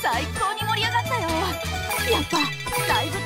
最高に盛り上がったよ。やっぱライブ